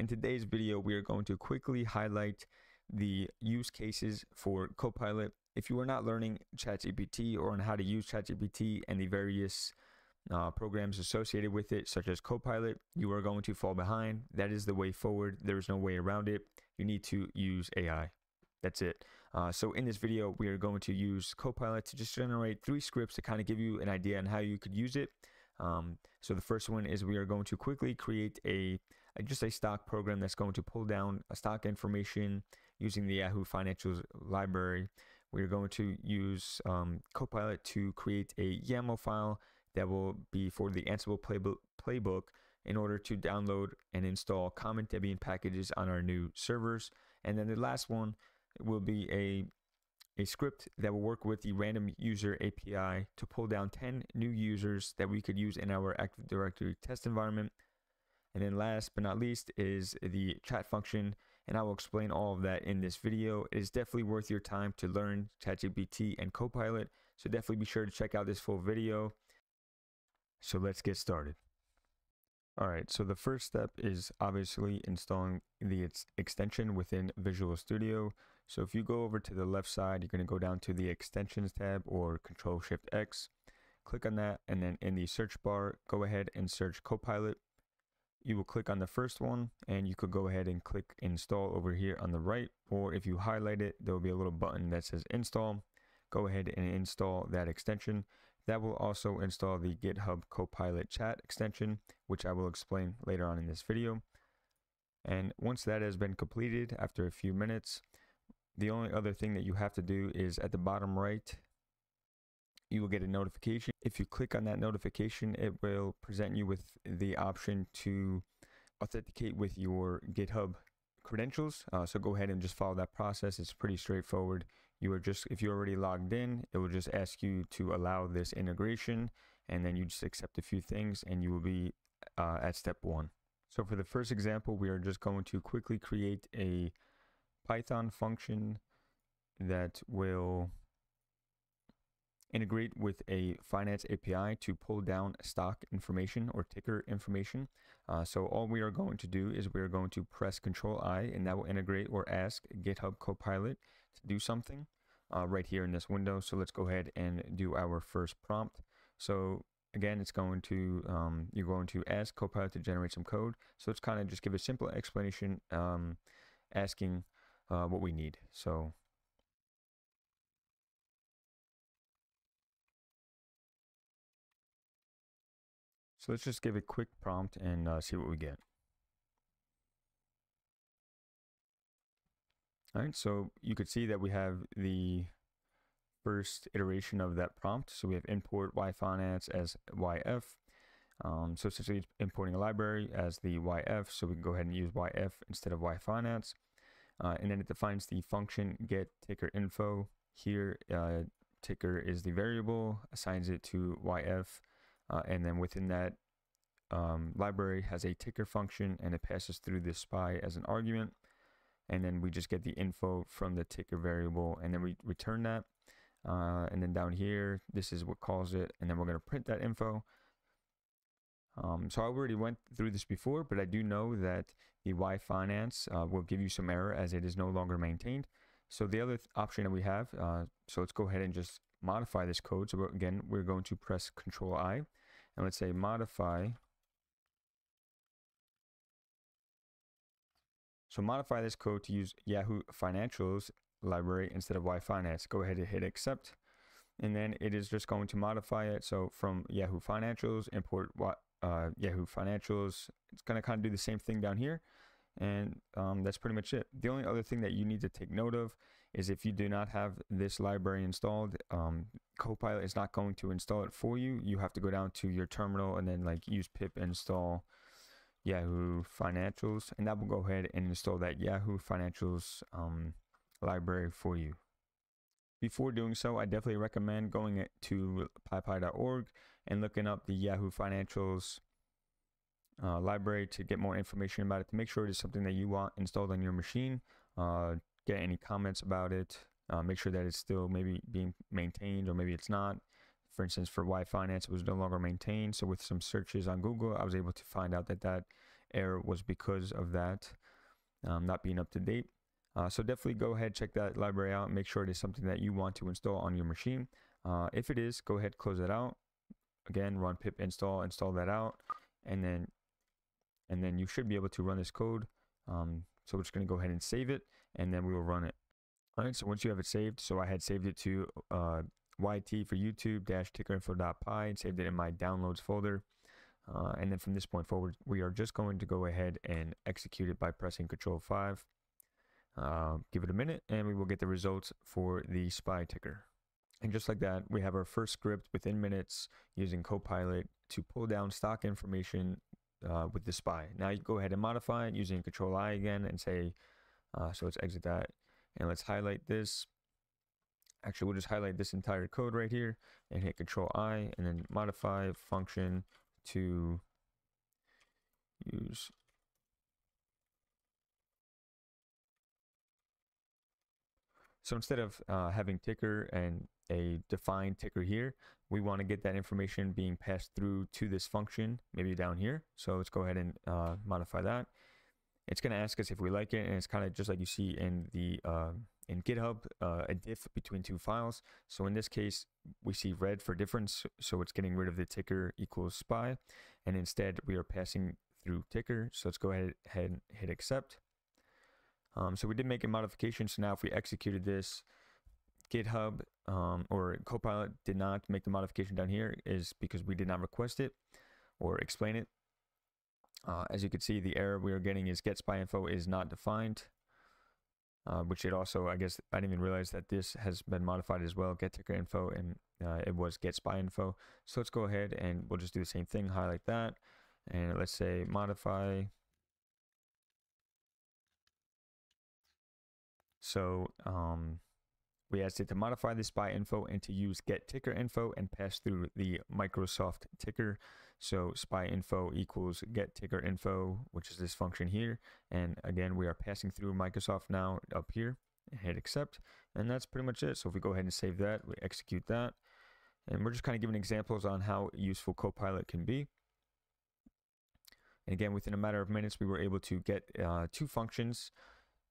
in today's video, we are going to quickly highlight the use cases for Copilot. If you are not learning ChatGPT or on how to use ChatGPT and the various uh, programs associated with it, such as Copilot, you are going to fall behind. That is the way forward. There is no way around it. You need to use AI. That's it. Uh, so in this video, we are going to use Copilot to just generate three scripts to kind of give you an idea on how you could use it. Um, so the first one is we are going to quickly create a, a, just a stock program that's going to pull down a stock information using the Yahoo Financials library. We're going to use um, Copilot to create a YAML file that will be for the Ansible playbook, playbook in order to download and install common Debian packages on our new servers. And then the last one will be a a script that will work with the random user API to pull down 10 new users that we could use in our Active Directory test environment. And then last but not least is the chat function, and I will explain all of that in this video. It is definitely worth your time to learn ChatGPT and Copilot, so definitely be sure to check out this full video. So let's get started. All right, so the first step is obviously installing the extension within Visual Studio. So if you go over to the left side, you're going to go down to the extensions tab or Control Shift X. Click on that, and then in the search bar, go ahead and search Copilot. You will click on the first one, and you could go ahead and click Install over here on the right. Or if you highlight it, there will be a little button that says Install. Go ahead and install that extension. That will also install the GitHub Copilot chat extension, which I will explain later on in this video. And once that has been completed after a few minutes, the only other thing that you have to do is at the bottom right, you will get a notification. If you click on that notification, it will present you with the option to authenticate with your GitHub credentials. Uh, so go ahead and just follow that process. It's pretty straightforward you are just if you're already logged in it will just ask you to allow this integration and then you just accept a few things and you will be uh, at step one so for the first example we are just going to quickly create a python function that will integrate with a finance API to pull down stock information or ticker information. Uh, so all we are going to do is we are going to press Control I and that will integrate or ask GitHub Copilot to do something uh, right here in this window. So let's go ahead and do our first prompt. So again, it's going to, um, you're going to ask Copilot to generate some code. So let's kind of just give a simple explanation um, asking uh, what we need. So So let's just give a quick prompt and uh, see what we get. All right, so you could see that we have the first iteration of that prompt. So we have import yfinance as yf. Um, so essentially importing a library as the yf, so we can go ahead and use yf instead of yfinance. Uh, and then it defines the function get ticker info. Here, uh, ticker is the variable, assigns it to yf, uh, and then within that um, library has a ticker function and it passes through the SPY as an argument. And then we just get the info from the ticker variable and then we return that. Uh, and then down here this is what calls it. And then we're going to print that info. Um, so I already went through this before but I do know that the yfinance uh, will give you some error as it is no longer maintained. So the other th option that we have uh, so let's go ahead and just modify this code. So again we're going to press control I and let's say modify So modify this code to use Yahoo Financials library instead of yfinance. Go ahead and hit accept. And then it is just going to modify it. So from Yahoo Financials, import uh, Yahoo Financials. It's going to kind of do the same thing down here. And um, that's pretty much it. The only other thing that you need to take note of is if you do not have this library installed, um, Copilot is not going to install it for you. You have to go down to your terminal and then like use pip install Yahoo Financials, and that will go ahead and install that Yahoo Financials um, library for you. Before doing so, I definitely recommend going to pypi.org and looking up the Yahoo Financials uh, library to get more information about it, to make sure it is something that you want installed on your machine. Uh, get any comments about it. Uh, make sure that it's still maybe being maintained or maybe it's not. For instance, for yfinance, it was no longer maintained. So with some searches on Google, I was able to find out that that error was because of that um, not being up to date. Uh, so definitely go ahead, check that library out, make sure it is something that you want to install on your machine. Uh, if it is, go ahead, close it out. Again, run pip install, install that out, and then and then you should be able to run this code. Um, so we're just going to go ahead and save it, and then we will run it. All right, so once you have it saved, so I had saved it to uh, YT for YouTube dash tickerinfo.py and saved it in my downloads folder. Uh, and then from this point forward, we are just going to go ahead and execute it by pressing Control 5. Uh, give it a minute and we will get the results for the SPY ticker. And just like that, we have our first script within minutes using Copilot to pull down stock information uh, with the SPY. Now you go ahead and modify it using Control I again and say, uh, so let's exit that and let's highlight this. Actually, we'll just highlight this entire code right here and hit Control I and then modify function to use So instead of uh, having ticker and a defined ticker here, we want to get that information being passed through to this function, maybe down here. So let's go ahead and uh, modify that. It's going to ask us if we like it, and it's kind of just like you see in the uh, in GitHub, uh, a diff between two files. So in this case, we see red for difference, so it's getting rid of the ticker equals spy, and instead we are passing through ticker. So let's go ahead, and hit accept. Um, so we did make a modification. So now if we executed this, GitHub um, or Copilot did not make the modification down here is because we did not request it or explain it. Uh, as you can see, the error we are getting is get spy info is not defined, uh, which it also, I guess, I didn't even realize that this has been modified as well, get ticker info, and uh, it was get spy info. So let's go ahead and we'll just do the same thing, highlight that, and let's say modify So um, we asked it to modify the spy info and to use get ticker info and pass through the Microsoft ticker. So spy info equals get ticker info, which is this function here. And again, we are passing through Microsoft now up here hit accept. And that's pretty much it. So if we go ahead and save that, we execute that. And we're just kind of giving examples on how useful Copilot can be. And again, within a matter of minutes, we were able to get uh, two functions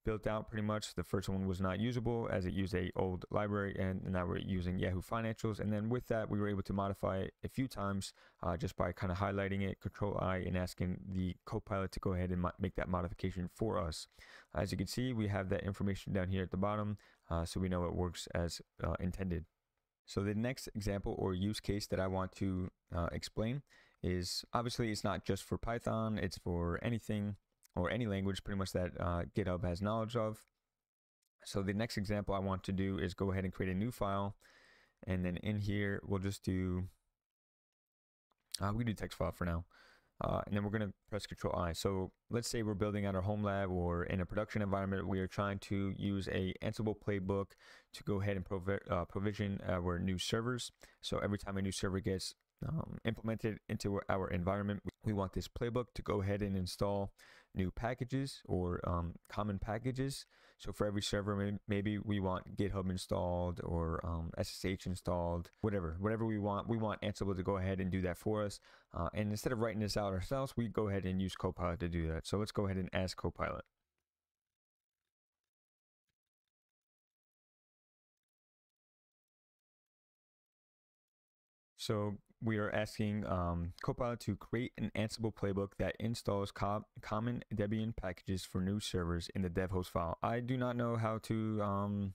built out pretty much. The first one was not usable as it used a old library and now we're using Yahoo Financials. And then with that, we were able to modify it a few times uh, just by kind of highlighting it, control I and asking the Copilot to go ahead and make that modification for us. As you can see, we have that information down here at the bottom uh, so we know it works as uh, intended. So the next example or use case that I want to uh, explain is obviously it's not just for Python, it's for anything or any language pretty much that uh, GitHub has knowledge of. So the next example I want to do is go ahead and create a new file. And then in here, we'll just do, uh, we do text file for now. Uh, and then we're going to press Control I. So let's say we're building out our home lab or in a production environment, we are trying to use a Ansible playbook to go ahead and provi uh, provision our new servers. So every time a new server gets um, implemented into our environment, we want this playbook to go ahead and install new packages or um, common packages. So for every server, maybe we want GitHub installed or um, SSH installed, whatever, whatever we want. We want Ansible to go ahead and do that for us. Uh, and instead of writing this out ourselves, we go ahead and use Copilot to do that. So let's go ahead and ask Copilot. So we are asking um, Copilot to create an Ansible playbook that installs co common Debian packages for new servers in the dev host file. I do not know how to, um,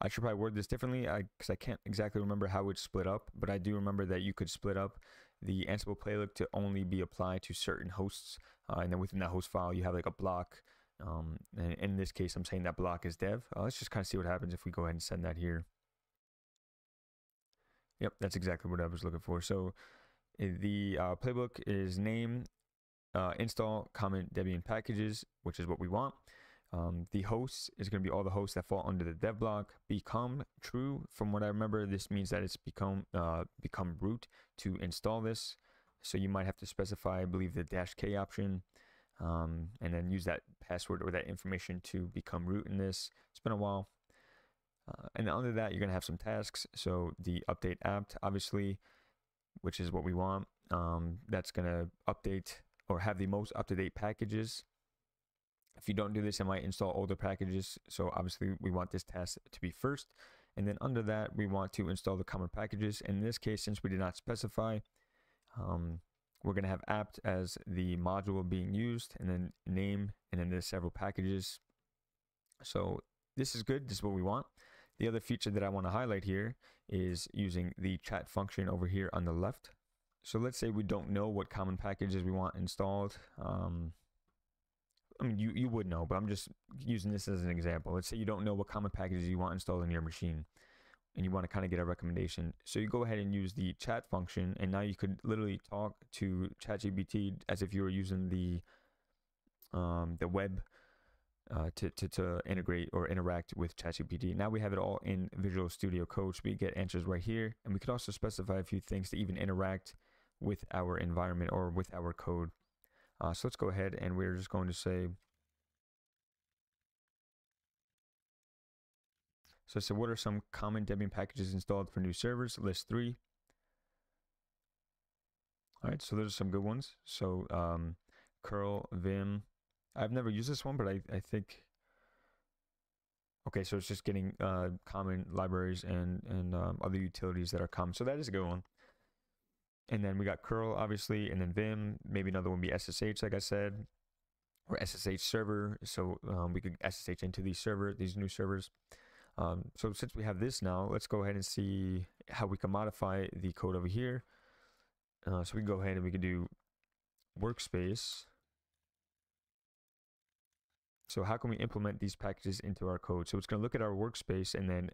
I should probably word this differently because I, I, can't exactly remember how it's split up, but I do remember that you could split up the Ansible playbook to only be applied to certain hosts. Uh, and then within that host file, you have like a block. Um, and in this case, I'm saying that block is dev. Uh, let's just kind of see what happens if we go ahead and send that here. Yep, that's exactly what I was looking for. So eh, the uh, playbook is name, uh, install, comment Debian packages, which is what we want. Um, the hosts is going to be all the hosts that fall under the dev block. Become true. From what I remember, this means that it's become uh, become root to install this. So you might have to specify, I believe, the dash k option, um, and then use that password or that information to become root in this. It's been a while. Uh, and under that, you're going to have some tasks. So the update apt, obviously, which is what we want. Um, that's going to update or have the most up-to-date packages. If you don't do this, it might install older packages. So obviously we want this task to be first. And then under that, we want to install the common packages. In this case, since we did not specify, um, we're going to have apt as the module being used and then name, and then there's several packages. So this is good. This is what we want. The other feature that I want to highlight here is using the chat function over here on the left. So let's say we don't know what common packages we want installed. Um, I mean, you, you would know, but I'm just using this as an example. Let's say you don't know what common packages you want installed in your machine and you want to kind of get a recommendation. So you go ahead and use the chat function, and now you could literally talk to ChatGPT as if you were using the um, the web uh, to, to, to integrate or interact with ChatGPT. Now we have it all in Visual Studio Code, so we get answers right here, and we could also specify a few things to even interact with our environment or with our code. Uh, so let's go ahead and we're just going to say, so I said, what are some common Debian packages installed for new servers? List three. All right, so those are some good ones. So um, curl, vim. I've never used this one, but I, I think, okay, so it's just getting uh, common libraries and, and um, other utilities that are common. So that is a good one. And then we got curl, obviously, and then Vim. Maybe another one would be SSH, like I said, or SSH server. So um, we could SSH into these server, these new servers. Um, so since we have this now, let's go ahead and see how we can modify the code over here. Uh, so we can go ahead and we can do workspace. So how can we implement these packages into our code? So it's going to look at our workspace and then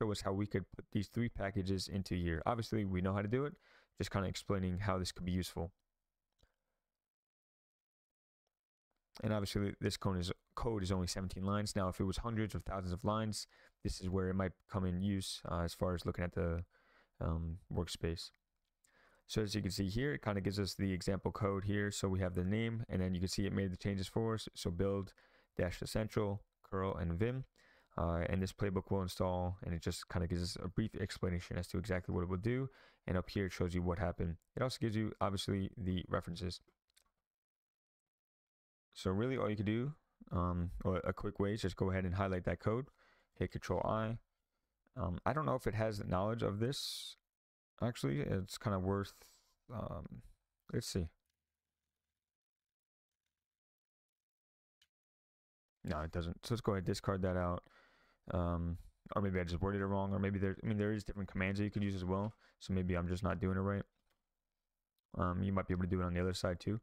show us how we could put these three packages into here. Obviously, we know how to do it just kind of explaining how this could be useful. And obviously this code is, code is only 17 lines. Now, if it was hundreds or thousands of lines, this is where it might come in use uh, as far as looking at the um, workspace. So as you can see here, it kind of gives us the example code here. So we have the name, and then you can see it made the changes for us. So build dash essential, curl, and vim. Uh, and this playbook will install and it just kind of gives us a brief explanation as to exactly what it will do and up here it shows you what happened. It also gives you obviously the references. So really all you can do um, or a quick way is just go ahead and highlight that code hit control I. Um, I don't know if it has knowledge of this. Actually it's kind of worth um, let's see no it doesn't so let's go ahead and discard that out um, or maybe I just worded it wrong, or maybe there. I mean, there is different commands that you could use as well. So maybe I'm just not doing it right. Um, you might be able to do it on the other side too.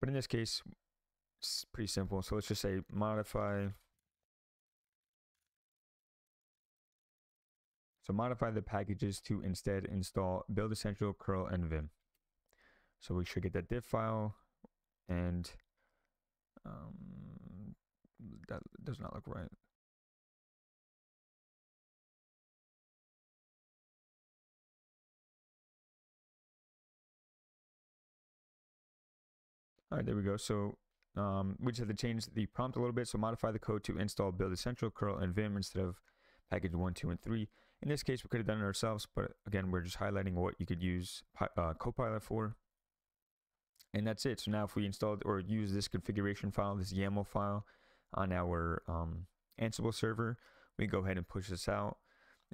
But in this case, it's pretty simple. So let's just say modify. So modify the packages to instead install build essential curl and vim. So we should get that diff file and um, that does not look right. All right, there we go. So um, we just have to change the prompt a little bit. So modify the code to install build essential curl and vim instead of package one, two, and three. In this case, we could have done it ourselves, but again, we're just highlighting what you could use uh, Copilot for. And that's it. So now if we install or use this configuration file, this YAML file on our um, Ansible server, we go ahead and push this out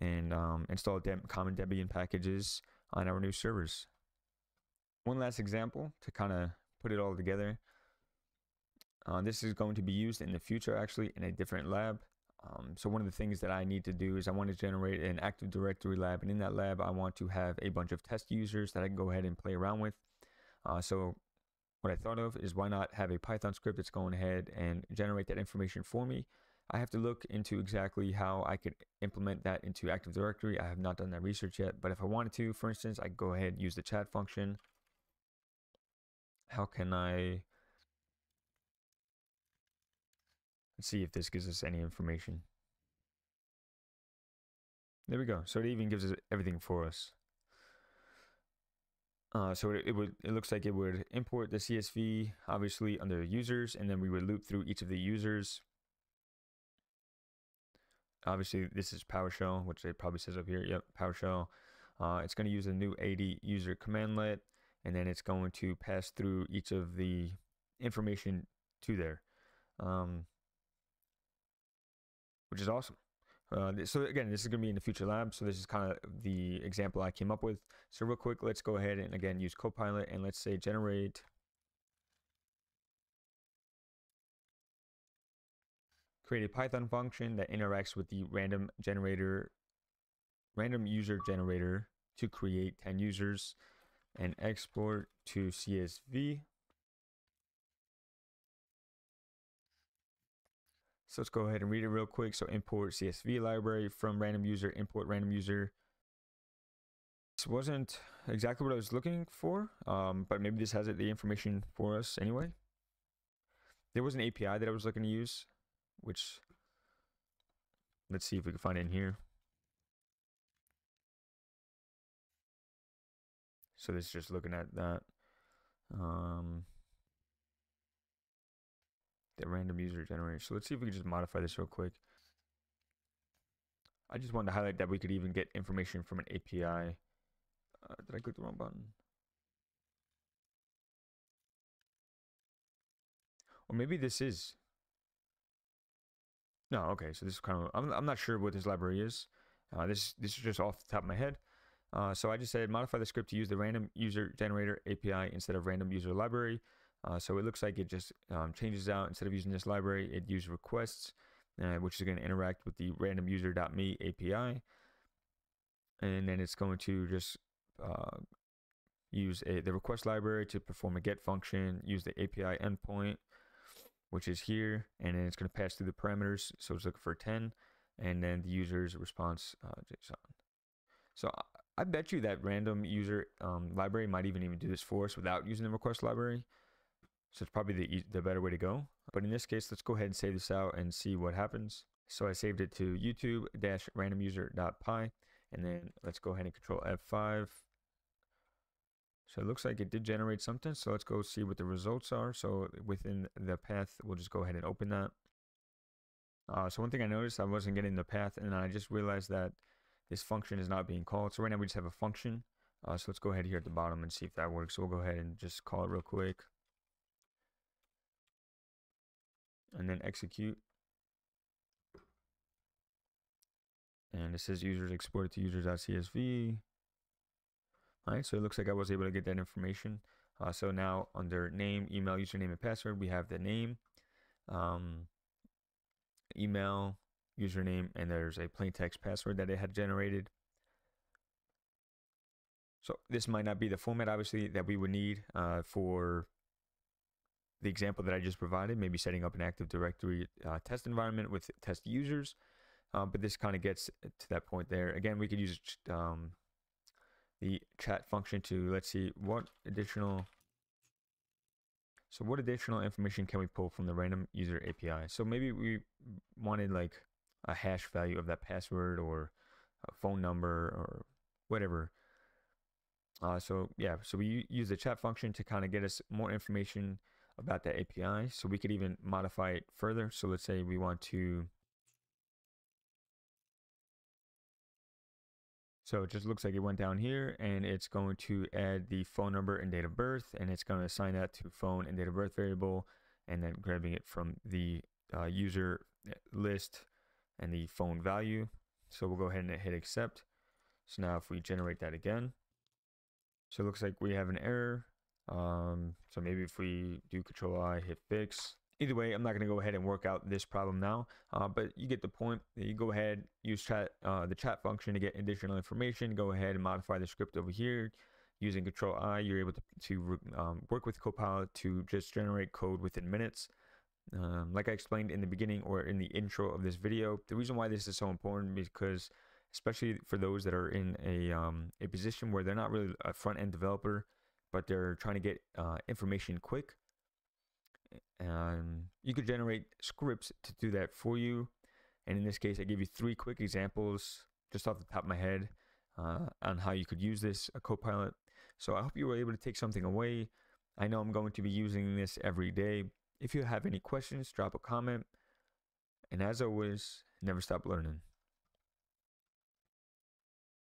and um, install common Debian packages on our new servers. One last example to kind of put it all together. Uh, this is going to be used in the future actually in a different lab. Um, so one of the things that I need to do is I want to generate an Active Directory lab and in that lab I want to have a bunch of test users that I can go ahead and play around with. Uh, so what I thought of is why not have a Python script that's going ahead and generate that information for me. I have to look into exactly how I could implement that into Active Directory. I have not done that research yet, but if I wanted to, for instance, I go ahead and use the chat function how can I let's see if this gives us any information there we go so it even gives us everything for us uh, so it, it, would it looks like it would import the CSV obviously under users and then we would loop through each of the users. Obviously this is PowerShell which it probably says up here. Yep PowerShell. Uh, it's going to use a new AD user cmdlet and then it's going to pass through each of the information to there, um, which is awesome. Uh, so again, this is going to be in the future lab. So this is kind of the example I came up with. So real quick, let's go ahead and again use Copilot and let's say generate create a Python function that interacts with the random generator, random user generator to create 10 users and export to CSV. So let's go ahead and read it real quick. So import CSV library from random user, import random user. This wasn't exactly what I was looking for, um, but maybe this has it, the information for us anyway. There was an API that I was looking to use, which let's see if we can find it in here. So this is just looking at that. Um, the random user generator. So let's see if we can just modify this real quick. I just wanted to highlight that we could even get information from an API. Uh, did I click the wrong button? Or maybe this is. No, okay. So this is kind of. I'm I'm not sure what this library is. Uh, this this is just off the top of my head. Uh, so I just said modify the script to use the random user generator API instead of random user library. Uh, so it looks like it just um, changes out instead of using this library, it uses requests, uh, which is going to interact with the randomuser.me API. And then it's going to just uh, use a, the request library to perform a get function, use the API endpoint, which is here, and then it's going to pass through the parameters. So it's looking for 10, and then the user's response uh, JSON. So I bet you that random user um, library might even even do this for us without using the request library. So it's probably the, the better way to go. But in this case, let's go ahead and save this out and see what happens. So I saved it to youtube-randomuser.py and then let's go ahead and control F5. So it looks like it did generate something. So let's go see what the results are. So within the path, we'll just go ahead and open that. Uh, so one thing I noticed, I wasn't getting the path and I just realized that this function is not being called. So right now we just have a function. Uh, so let's go ahead here at the bottom and see if that works. So we'll go ahead and just call it real quick. And then execute. And it says users exported to users.csv. All right, so it looks like I was able to get that information. Uh, so now under name, email, username, and password, we have the name, um, email, username, and there's a plain text password that it had generated. So this might not be the format, obviously, that we would need uh, for the example that I just provided, maybe setting up an Active Directory uh, test environment with test users. Uh, but this kind of gets to that point there. Again, we could use um, the chat function to, let's see, what additional so what additional information can we pull from the random user API? So maybe we wanted like a hash value of that password or a phone number or whatever. Uh, so yeah, so we use the chat function to kind of get us more information about that API. So we could even modify it further. So let's say we want to. So it just looks like it went down here and it's going to add the phone number and date of birth and it's going to assign that to phone and date of birth variable and then grabbing it from the uh, user uh, list and the phone value. So we'll go ahead and hit accept. So now if we generate that again, so it looks like we have an error. Um, so maybe if we do control I, hit fix. Either way, I'm not going to go ahead and work out this problem now, uh, but you get the point. You go ahead, use chat, uh, the chat function to get additional information. Go ahead and modify the script over here. Using control I, you're able to, to um, work with Copilot to just generate code within minutes. Um, like I explained in the beginning or in the intro of this video, the reason why this is so important because, especially for those that are in a um, a position where they're not really a front end developer, but they're trying to get uh, information quick, you could generate scripts to do that for you. And in this case, I give you three quick examples just off the top of my head uh, on how you could use this a Copilot. So I hope you were able to take something away. I know I'm going to be using this every day if you have any questions, drop a comment. And as always, never stop learning.